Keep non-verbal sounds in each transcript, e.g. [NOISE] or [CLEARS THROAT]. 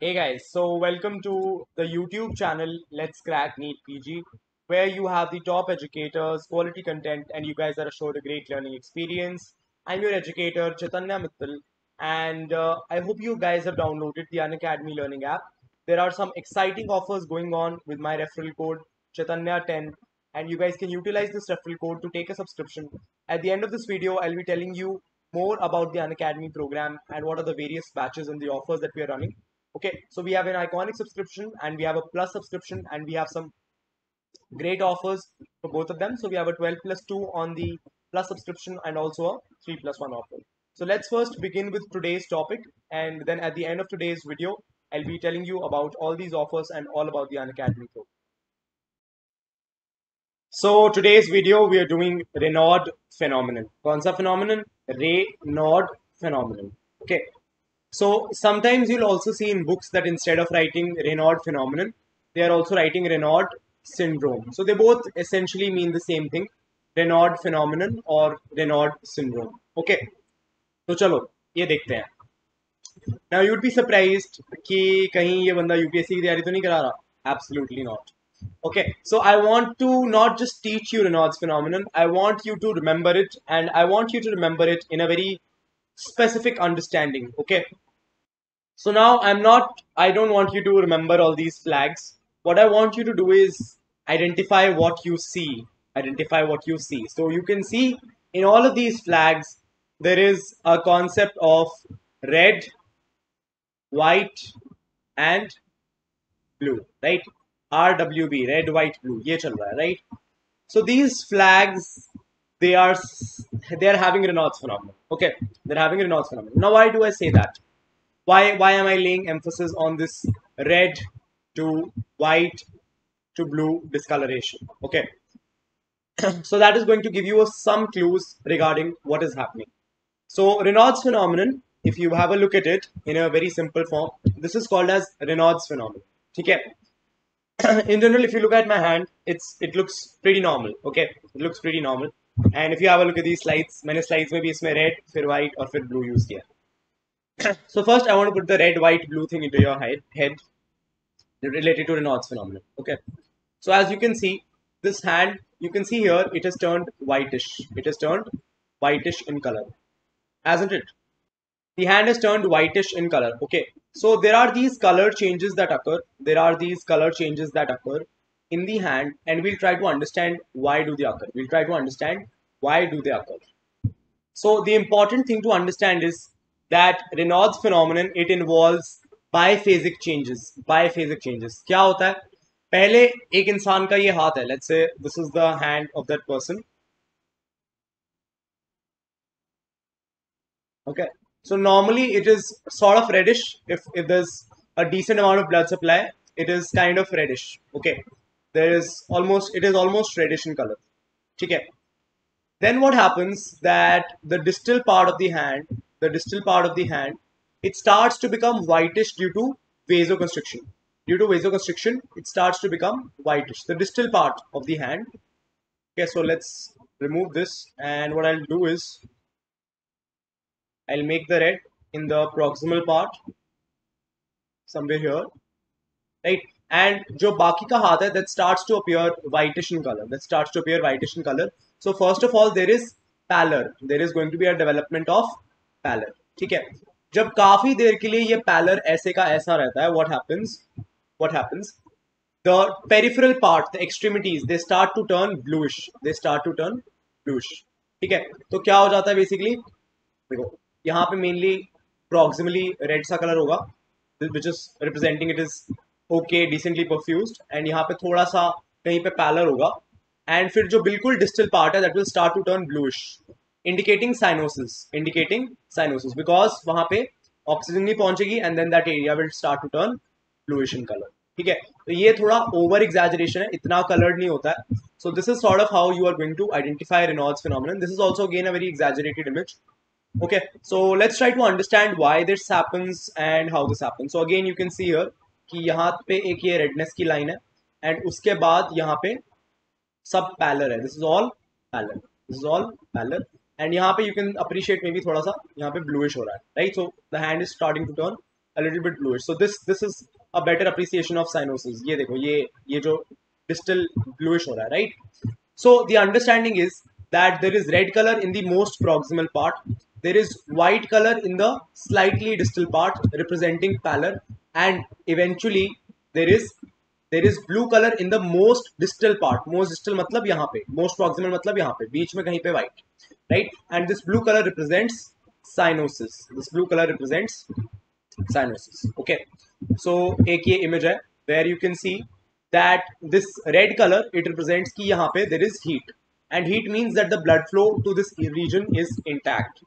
Hey guys, so welcome to the YouTube channel Let's Crack NEET PG, where you have the top educators, quality content, and you guys are assured a great learning experience. I'm your educator Chetanya Mittal, and uh, I hope you guys have downloaded the Unacademy Learning app. There are some exciting offers going on with my referral code Chetanya10, and you guys can utilize this referral code to take a subscription. At the end of this video, I'll be telling you more about the Unacademy program and what are the various batches and the offers that we are running okay so we have an iconic subscription and we have a plus subscription and we have some great offers for both of them so we have a 12 plus 2 on the plus subscription and also a 3 plus 1 offer so let's first begin with today's topic and then at the end of today's video i'll be telling you about all these offers and all about the unacademy program so today's video we are doing Raynaud phenomenon. Kaun phenomenon? Raynaud phenomenon. Okay, So sometimes you'll also see in books that instead of writing Raynaud phenomenon, they are also writing Raynaud syndrome. So they both essentially mean the same thing, Raynaud phenomenon or Raynaud syndrome. Okay. तो चलो ये देखते हैं Now you'd be surprised कि कहीं ये बंदा UPSC की तैयारी तो नहीं करा रहा Absolutely not. Okay, so I want to not just teach you Raynaud's phenomenon, I want you to remember it and I want you to remember it in a very specific understanding okay? So now i'm not i don't want you to remember all these flags. What i want you to do is identify what you see identify what you see. So you can see in all of these flags there is a concept of red white and blue right? Rwb red white blue ye right? So these flags they are they are having Reynolds phenomenon. Okay, they're having Reynolds phenomenon. Now, why do I say that? Why why am I laying emphasis on this red to white to blue discoloration? Okay, [CLEARS THROAT] so that is going to give you some clues regarding what is happening. So Reynolds phenomenon, if you have a look at it in a very simple form, this is called as Reynolds phenomenon. Okay. [CLEARS THROAT] in general, if you look at my hand, it's it looks pretty normal. Okay, it looks pretty normal. And if you have a look at these slides, many slides maybe इसमें red, फिर white और फिर blue use किया. so first, I want to put the red, white, blue thing into your head, head related to Raynaud's phenomenon. Okay. So as you can see, this hand, you can see here, it has turned whitish. It has turned whitish in color, hasn't it? The hand has turned whitish in color. Okay. So there are these color changes that occur. There are these color changes that occur in the hand and we'll try to understand why do they occur. We'll try to understand why do they occur. So the important thing to understand is that Raynaud's phenomenon, it involves biphasic changes. Biphasic changes. क्या होता है पहले एक इंसान का ये हाथ है let's say this is the hand of that person okay so normally it is sort of reddish if, if there's a decent amount of blood supply, it is kind of reddish. Okay. there is almost, it is almost reddish in color. Okay. Then what happens that the distal part of the hand, the distal part of the hand, it starts to become whitish due to vasoconstriction. Due to vasoconstriction, it starts to become whitish. The distal part of the hand. Okay, so let's remove this and what I'll do is I'll make the red in the proximal part somewhere here right and जो बाकी का हाथ है that starts to appear whitish in colour that starts to appear whitish in colour so first of all there is pallor there is going to be a development of pallor ठीक है? जब काफ़ी देर के लिए ये पैलर ऐसे का ऐसा रहता है what happens what happens the peripheral part the extremities they start to turn bluish they start to turn bluish ठीक है? तो क्या हो जाता है बेसिकली देखो, यहाँ पे मेनली अप्रोक्सिमली रेड सा कलर होगा which is representing it is okay decently perfuse and यहाँ पे थोड़ा सा कहीं पे पैलर होगा। एंड फिर जो बिल्कुल डिस्टल पार्ट है that will start to turn bluish indicating cyanosis indicating cyanosis because वहाँ पे ऑक्सीजन नहीं पहुंचेगी and then that area will start to turn bluish in colour ठीक है? तो ये थोड़ा ओवर एग्जैजरेशन है, इतना कलर्ड नहीं होता है। So this is sort of how you are going to identify Raynaud's phenomenon this is also again a very exaggerated image okay? So let's try to understand why this happens and how this happens. So again, you can see here कि यहाँ पे एक ये redness की line है and उसके बाद यहाँ पे सब पैलर है. This is all pallor this is all pallor and यहाँ पे यू कैन अप्रिशिएट मे भी थोड़ा सा यहाँ पे ब्लूइश हो रहा है right so the hand is starting to turn a little bit bluish so this this is a better appreciation of cyanosis ये देखो, ये ये जो डिस्टल ब्लूइश हो रहा है right so the understanding is that there is red colour in the most proximal part there is white colour in the slightly distal part representing pallor and eventually there is there is blue color in the most distal part. Most distal matlab yahan most proximal matlab yahan pe. Beech mein white. Right? And this blue color represents cyanosis. This blue color represents cyanosis. Okay? So ek ye image where you can see that this red color it represents ki yahan there is heat. And heat means that the blood flow to this region is intact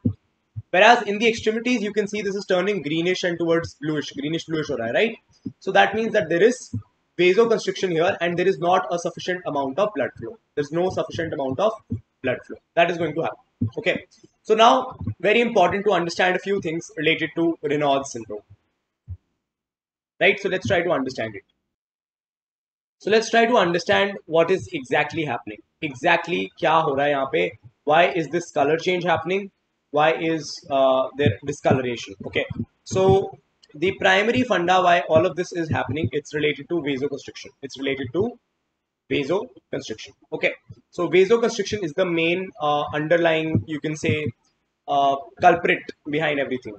whereas in the extremities you can see this is turning greenish and towards bluish greenish bluish raha right so that means that there is vasoconstriction here and there is not a sufficient amount of blood flow. There's no sufficient amount of blood flow. That is going to happen. Okay. So now, very important to understand a few things related to Raynaud's syndrome. Right. So let's try to understand it. So let's try to understand what is exactly happening. Exactly kya ho raha hai pe? Why is this color change happening? Why is uh, there discoloration? Okay. So the primary funda why all of this is happening it's related to vasoconstriction it's related to vasoconstriction okay so vasoconstriction is the main uh, underlying you can say uh, culprit behind everything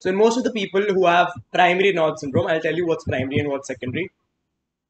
so in most of the people who have primary Raynaud syndrome i'll tell you what's primary and what's secondary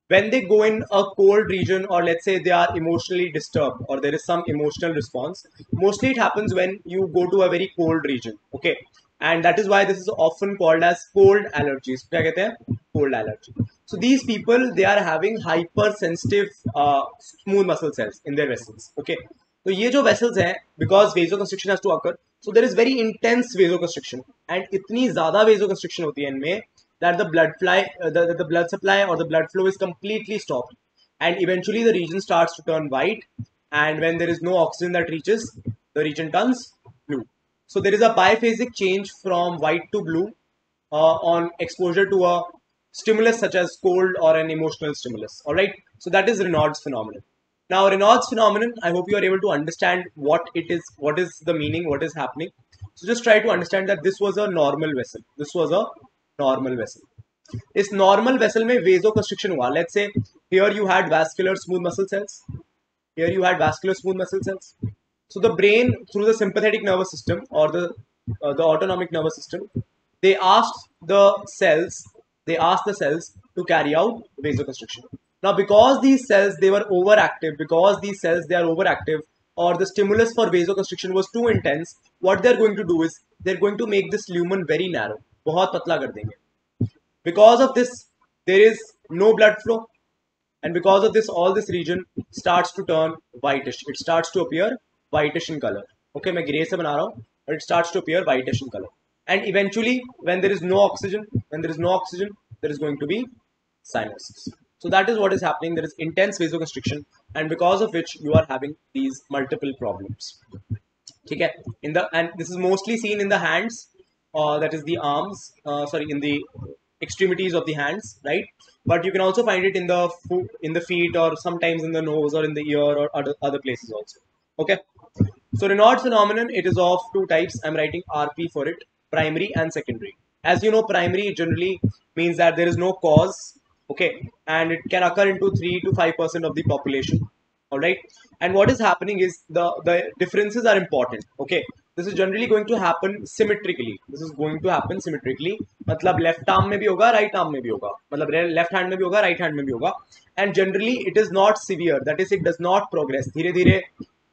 when they go in a cold region or let's say they are emotionally disturbed or there is some emotional response mostly it happens when you go to a very cold region okay and that is why this is often called as cold allergies क्या कहते हैं cold allergy so these people they are having hypersensitive uh, smooth muscle cells in their vessels okay तो ये जो vessels हैं because vasoconstriction has to occur so there is very intense vasoconstriction and इतनी ज़्यादा vasoconstriction होती है इनमें that the blood fly uh, the, the blood supply or the blood flow is completely stopped and eventually the region starts to turn white and when there is no oxygen that reaches the region turns blue so there is a biphasic change from white to blue uh, on exposure to a stimulus such as cold or an emotional stimulus. All right. So that is Raynaud's phenomenon. Now Raynaud's phenomenon, I hope you are able to understand what it is, what is the meaning, what is happening. So just try to understand that this was a normal vessel. This was a normal vessel. इस normal vessel में vasoconstriction हुआ let's say here you had vascular smooth muscle cells here you had vascular smooth muscle cells so the brain, through the sympathetic nervous system or the uh, the autonomic nervous system, they asked the cells, they asked the cells to carry out vasoconstriction. Now, because these cells they were overactive, because these cells they are overactive, or the stimulus for vasoconstriction was too intense, what they're going to do is they're going to make this lumen very narrow. बहुत पतला कर देंगे। Because of this there is no blood flow and because of this all this reason start to turn whitish it start to appear whitish in colour okay मैं grey से बना रहा हूँ it start to appear whitish in colour and eventually when there is no oxygen when there is no oxygen there is going to be cyanosis so that is what is happening. There is intense vasoconstriction, and because of which you are having these multiple problems. okay in the, and this is mostly seen in the hands uh, that is the arms. Uh, sorry, in the extremities of the hands, right? But you can also find it in the in the feet, or sometimes in the nose, or in the ear, or other other places also. Okay. So Raynaud's phenomenon, it is of two types. I'm writing RP for it, primary and secondary. As you know, primary generally means that there is no cause, okay, and it can occur into 3 to 5% of the population, all right. And what is happening is the, the differences are important, okay. This is generally going to happen symmetrically. This is going to happen symmetrically. मतलब left arm में भी होगा, right arm में भी होगा. मतलब left hand में भी होगा, right hand में भी होगा. And generally it is not severe. That is, it does not progress. धीरे धीरे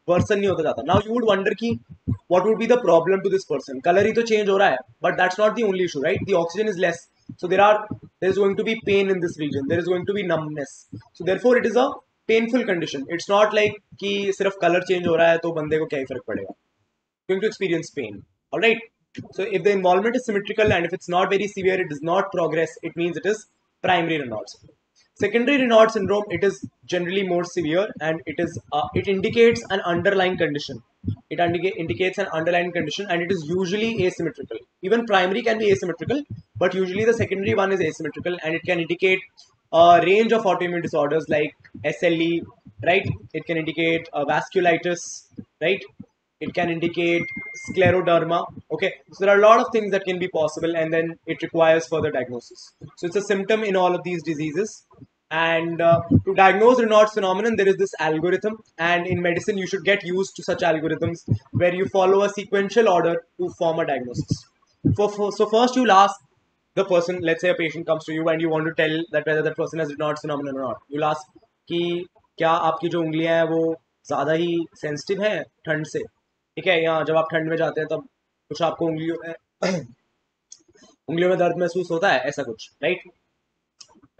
वर्सन नहीं होता जाता नाउ यू वुड वंडर की what would be the problem to this person colour ही तो चेंज हो रहा है but that's not the only issue right the oxygen is less so there are there is going to be pain in this region there is going to be numbness so therefore it is a painful condition it's not like कि सिर्फ colour change हो रहा है तो बंदे को क्या ही फर्क पड़ेगा going to experience pain all right so if the involvement is symmetrical and if it's not very severe it does not progress it means it is primary Raynaud's Secondary Raynaud syndrome, it is generally more severe and it is uh, it indicates an underlying condition. It indica indicates an underlying condition and it is usually asymmetrical. Even primary can be asymmetrical, but usually the secondary one is asymmetrical and it can indicate a range of autoimmune disorders like SLE, right? It can indicate uh, vasculitis, right? it can indicate scleroderma. Okay, so there are a lot of things that can be possible, and then it requires further diagnosis. So it's a symptom in all of these diseases. And uh, to diagnose Raynaud's phenomenon, there is this algorithm, and in medicine, you should get used to such algorithms where you follow a sequential order to form a diagnosis. For, for, so first, you'll ask the person. Let's say a patient comes to you, and you want to tell that whether that person has Raynaud's phenomenon or not. You'll ask कि क्या आपकी जो उंगलियाँ हैं वो ज़्यादा ही sensitive हैं ठंड से ठीक है यहाँ जब आप ठंड में जाते हैं तब कुछ आपको उंगलियों उंगलियों में दर्द महसूस होता है ऐसा कुछ right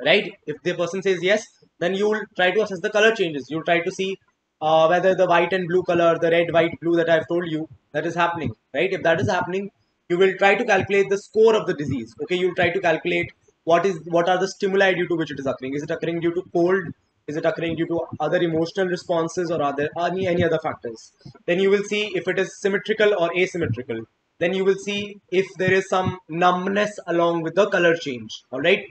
right if the person says yes then you will try to assess the colour changes you try to see uh, whether the white and blue color, the red, white, blue that I've told you, that is happening, right? If that is happening, you will try to calculate the score of the disease. Okay, you'll try to calculate what is what are the stimuli due to which it is occurring. Is it occurring due to cold? Is it occurring due to other emotional responses or other any any other factors? Then you will see if it is symmetrical or asymmetrical. Then you will see if there is some numbness along with the color change. All right.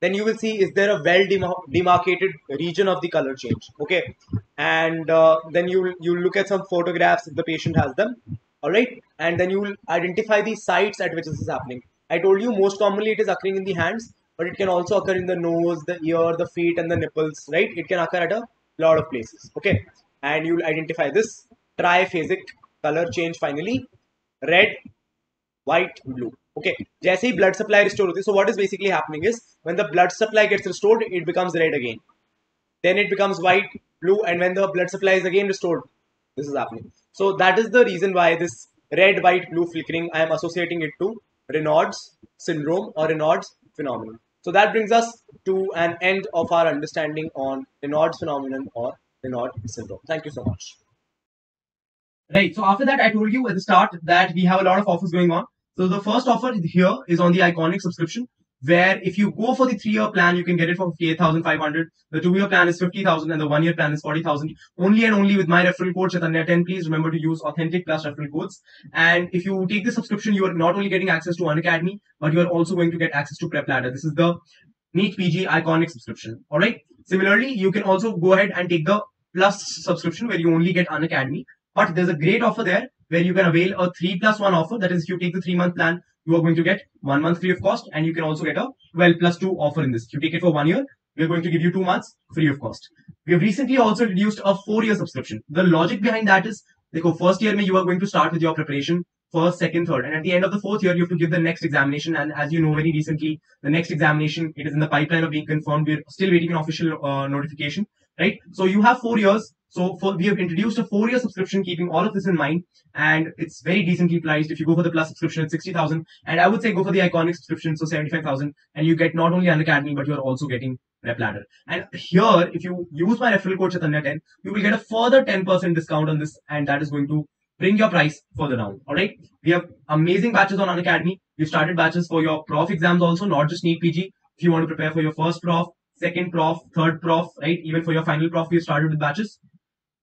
Then you will see is there a well demarcated region of the color change. Okay. And uh, then you you look at some photographs if the patient has them all right? And then you will identify the sites at which this is happening. I told you most commonly it is occurring in the hands but it can also occur in the nose the ear the feet and the nipples right? It can occur at a lot of places okay? And you'll identify this triphasic color change finally. Red white blue okay? jaise blood supply restored so what is basically happening is when the blood supply gets restored it becomes red again. Then it becomes white blue and when the blood supply is again restored this is happening. So that is the reason why this red, white, blue flickering, I am associating it to Raynaud's syndrome or Raynaud's phenomenon. So that brings us to an end of our understanding on Raynaud's phenomenon or Raynaud syndrome. Thank you so much. Right. So after that, I told you at the start that we have a lot of offers going on. So the first offer here is on the iconic subscription where if you go for the three-year plan, you can get it for 58,500. The two-year plan is 50,000 and the one-year plan is 40,000. Only and only with my referral code Chetanya10. Please remember to use authentic plus referral codes. And if you take the subscription, you are not only getting access to Unacademy, but you are also going to get access to Prep Ladder. This is the NEET PG iconic subscription. All right. Similarly, you can also go ahead and take the plus subscription where you only get Unacademy. But there's a great offer there where you can avail a 3 plus 1 offer. That is, if you take the 3 month plan, you are going to get one month free of cost and you can also get a 12 plus 2 offer in this. If you take it for one year, we are going to give you two months free of cost. We have recently also reduced a four-year subscription. The logic behind that is, like, first year, you are going to start with your preparation for second, third. And at the end of the fourth year, you have to give the next examination. And as you know, very recently, the next examination, it is in the pipeline of being confirmed. We're still waiting an official uh, notification right? So you have four years so for, we have introduced a four-year subscription, keeping all of this in mind, and it's very decently priced. If you go for the plus subscription, it's sixty thousand, and I would say go for the iconic subscription, so seventy-five thousand, and you get not only Unacademy, but you are also getting Prep Ladder. And here, if you use my referral code Chetanya10, you will get a further ten percent discount on this, and that is going to bring your price further down. All right, we have amazing batches on Unacademy. We've started batches for your prof exams also, not just NEET PG. If you want to prepare for your first prof, second prof, third prof, right? Even for your final prof, we've started with batches.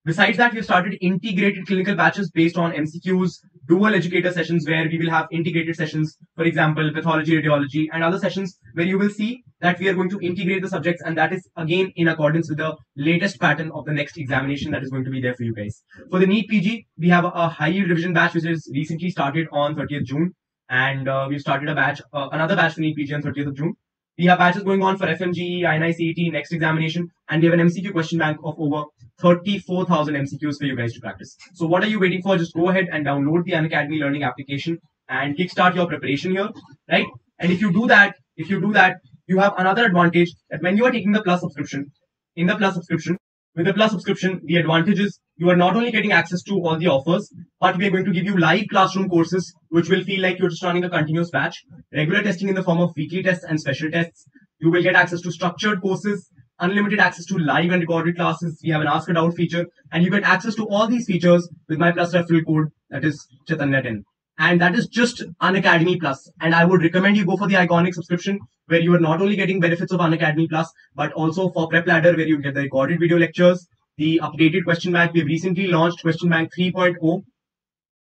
Besides that, we started integrated clinical batches based on MCQs, dual educator sessions where we will have integrated sessions, for example, pathology, radiology, and other sessions where you will see that we are going to integrate the subjects and that is again in accordance with the latest pattern of the next examination that is going to be there for you guys. For the NEET PG, we have a high yield revision batch which is recently started on 30th June and uh, we've started a batch, uh, another batch for NEET PG on 30th of June. We have batches going on for FMGE, INI CET, next examination, and we have an MCQ question bank of over 34,000 MCQs for you guys to practice. So what are you waiting for? Just go ahead and download the Unacademy Learning application and kickstart your preparation here, right? And if you do that, if you do that, you have another advantage that when you are taking the plus subscription, in the plus subscription, with the plus subscription, the advantage is you are not only getting access to all the offers, but we are going to give you live classroom courses, which will feel like you're just running a continuous batch, regular testing in the form of weekly tests and special tests. You will get access to structured courses unlimited access to live and recorded classes. We have an Ask a Doubt feature, and you get access to all these features with my plus referral code that is Chetanya10. And that is just Unacademy Plus. And I would recommend you go for the iconic subscription where you are not only getting benefits of Unacademy Plus, but also for Prep Ladder where you get the recorded video lectures, the updated question bank. We've recently launched question bank 3.0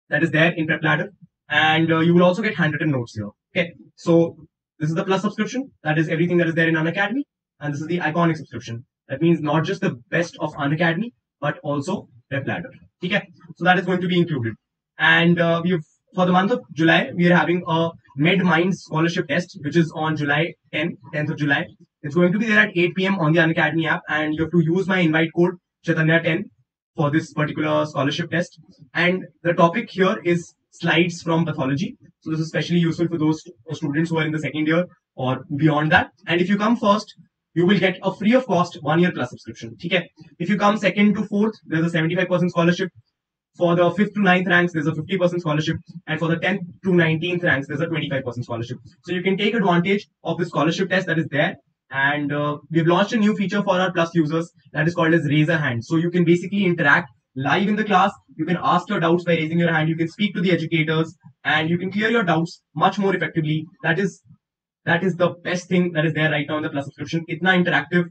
that is there in Prep Ladder. And uh, you will also get handwritten notes here. Okay. So this is the plus subscription. That is everything that is there in Unacademy and this is the iconic subscription. That means not just the best of Unacademy, but also Prep Ladder. Okay, so that is going to be included. And uh, we've for the month of July, we are having a Med Minds scholarship test, which is on July 10th, 10th of July. It's going to be there at 8 p.m. on the Unacademy app, and you have to use my invite code Chetanya10 for this particular scholarship test. And the topic here is slides from pathology. So this is especially useful for those students who are in the second year or beyond that. And if you come first, you will get a free of cost one year plus subscription. Okay. If you come second to fourth, there's a 75% scholarship. For the fifth to ninth ranks, there's a 50% scholarship. And for the 10th to 19th ranks, there's a 25% scholarship. So you can take advantage of the scholarship test that is there. And uh, we've launched a new feature for our Plus users that is called as Raise a Hand. So you can basically interact live in the class. You can ask your doubts by raising your hand. You can speak to the educators and you can clear your doubts much more effectively. That is that is the best thing that is there right now in the Plus subscription. It's not interactive.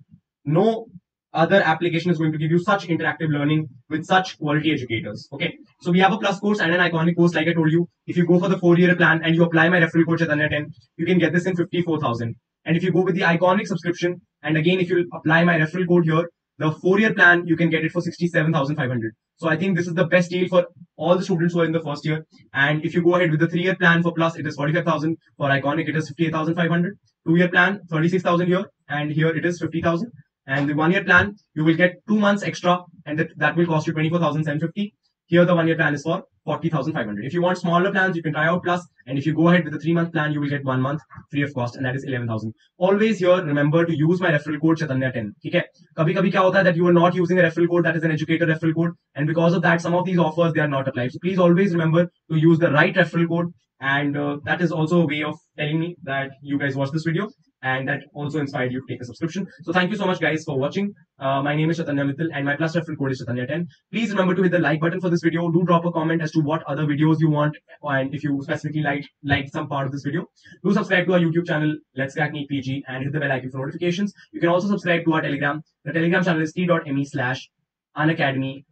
No other application is going to give you such interactive learning with such quality educators. Okay. So we have a plus course and an iconic course, like I told you. If you go for the four year plan and you apply my referral code Chetanya 10, you can get this in 54,000. And if you go with the iconic subscription, and again, if you apply my referral code here, the four year plan, you can get it for 67,500. So I think this is the best deal for all the students who are in the first year. And if you go ahead with the three year plan for plus, it is 45,000. For iconic, it is 58,500. Two year plan, 36,000 here. And here it is 50,000. And the one year plan, you will get two months extra and that, that will cost you 24,750. Here, the one year plan is for 40,500. If you want smaller plans, you can try out plus. And if you go ahead with the three month plan, you will get one month free of cost and that is 11,000. Always here, remember to use my referral code Chetanya10. Okay. Kabhi kabhi kya hota that you are not using a referral code that is an educator referral code. And because of that, some of these offers, they are not applied. So please always remember to use the right referral code. And uh, that is also a way of telling me that you guys watch this video and that also inspired you to take a subscription. So thank you so much guys for watching. Uh, my name is Chetanya Mittal and my plus referral code is Chetanya10. Please remember to hit the like button for this video. Do drop a comment as to what other videos you want and if you specifically like like some part of this video. Do subscribe to our YouTube channel, Let's Crack NEET PG and hit the bell icon for notifications. You can also subscribe to our Telegram. The Telegram channel is t.me slash unacademy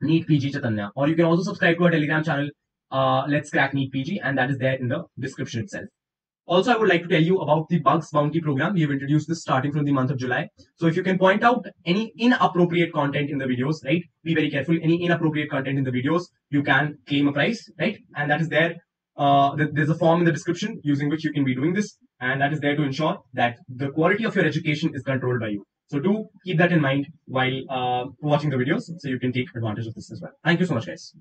NEET PG Chetanya. Or you can also subscribe to our Telegram channel, uh, Let's Crack NEET PG and that is there in the description itself. Also, I would like to tell you about the Bugs Bounty program. We have introduced this starting from the month of July. So if you can point out any inappropriate content in the videos, right? Be very careful. Any inappropriate content in the videos, you can claim a price, right? And that is there. Uh, there's a form in the description using which you can be doing this. And that is there to ensure that the quality of your education is controlled by you. So do keep that in mind while uh, watching the videos so you can take advantage of this as well. Thank you so much, guys.